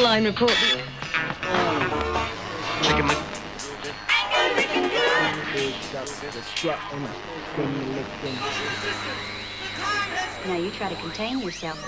Line report. Chicken. Now you try to contain yourself.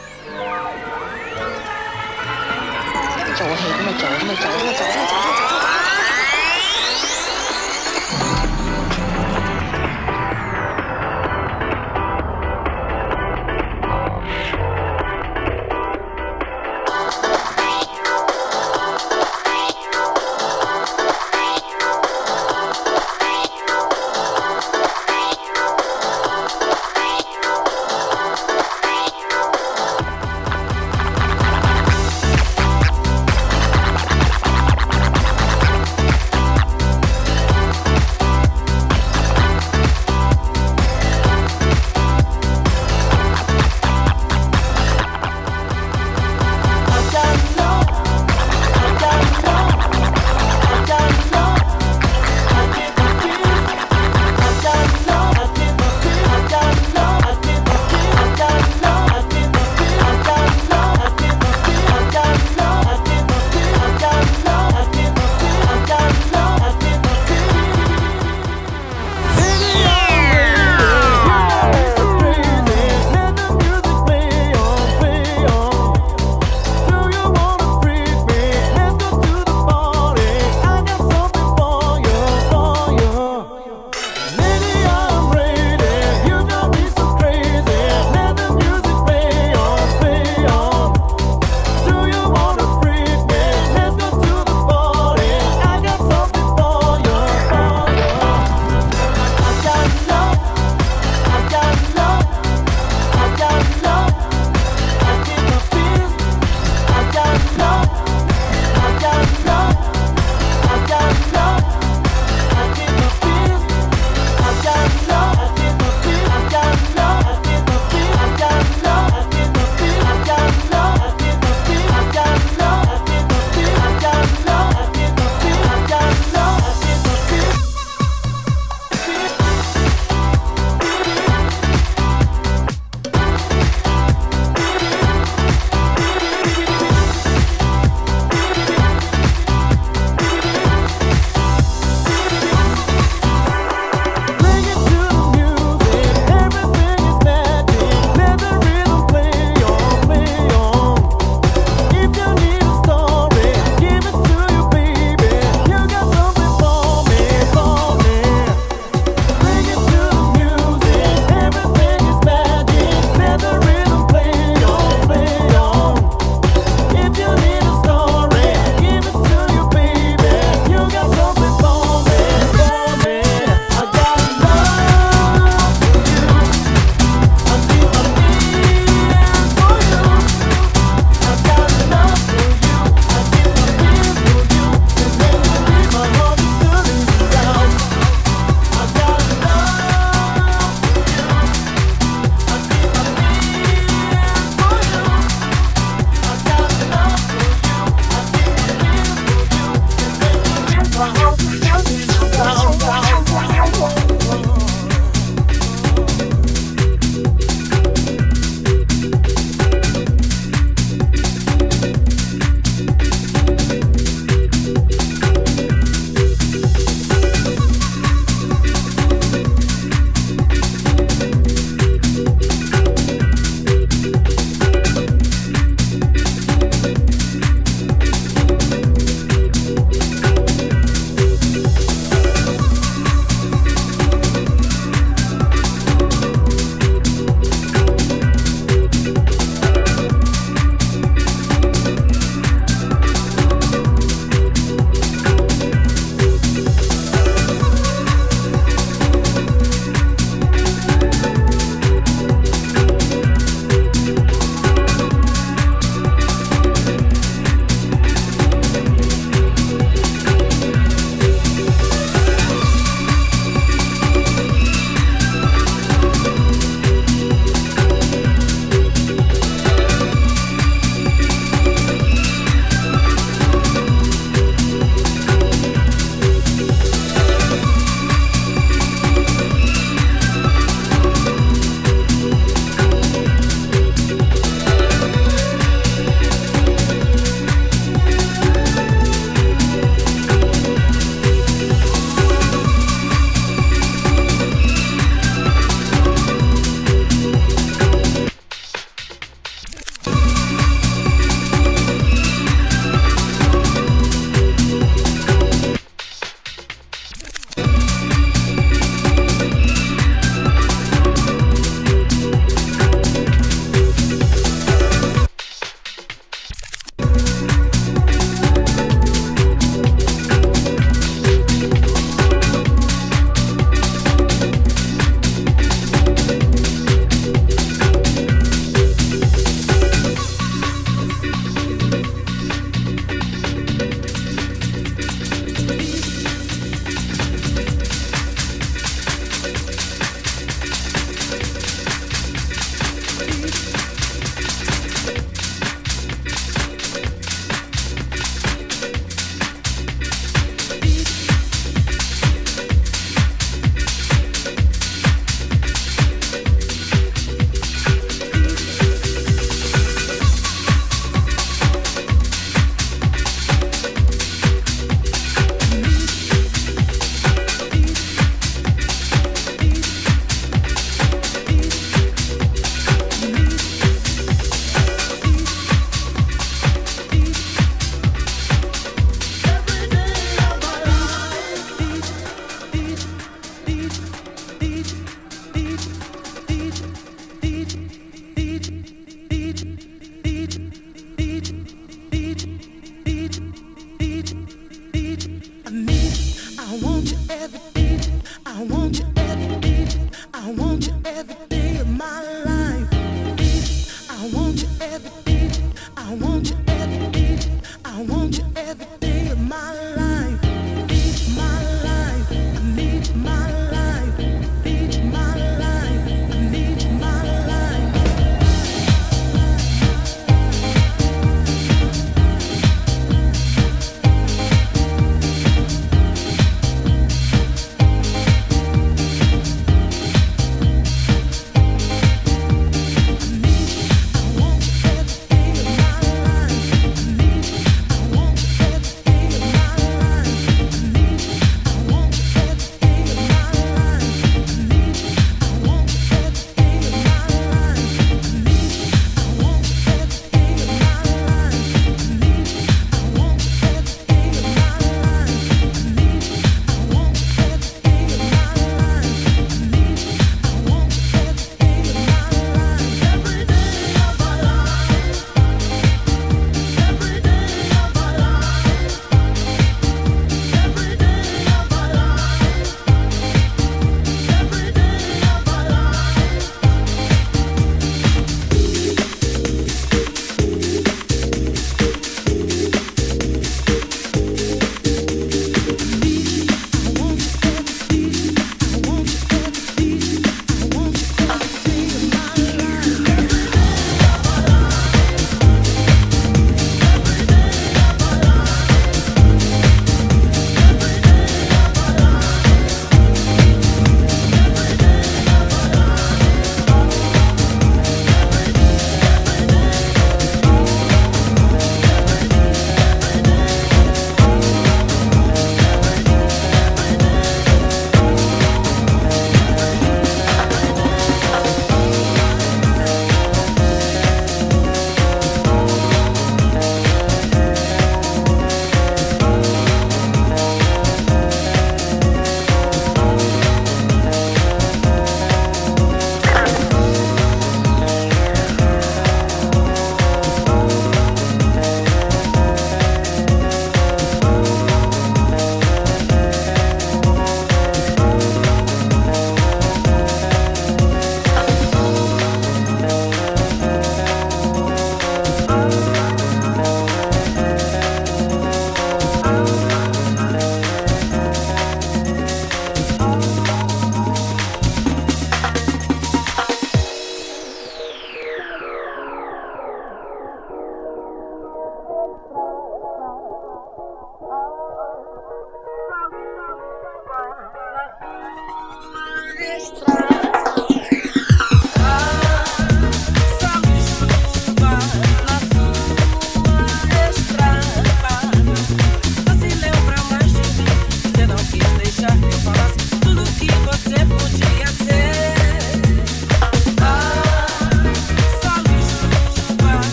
heaven.